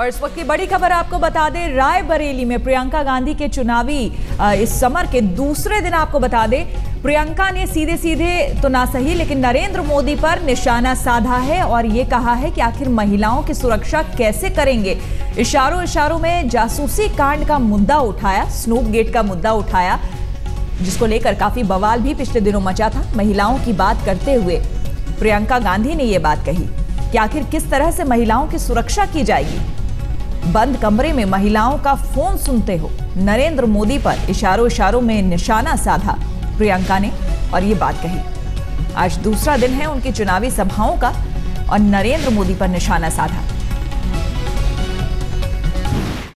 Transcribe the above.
और इस वक्त की बड़ी खबर आपको बता दें, रायबरेली में प्रियंका गांधी के चुनावी इस समर के दूसरे दिन आपको बता दें, प्रियंका ने सीधे सीधे तो ना सही, लेकिन नरेंद्र मोदी पर निशाना साधा है और ये कहा है कि आखिर महिलाओं की सुरक्षा कैसे करेंगे। इशारों इशारों में जासूसी कांड का मुद्दा उठाया स्नूप गेट का मुद्दा उठाया, जिसको लेकर काफ़ी बवाल भी पिछले दिनों मचा था। महिलाओं की बात करते हुए प्रियंका गांधी ने यह बात कही कि आखिर किस तरह से महिलाओं की सुरक्षा की जाएगी। बंद कमरे में महिलाओं का फ़ोन सुनते हो। नरेंद्र मोदी पर इशारों इशारों में निशाना साधा। प्रियंका ने, और ये बात कही। आज दूसरा दिन है उनकी चुनावी सभाओं का, और नरेंद्र मोदी पर निशाना साधा।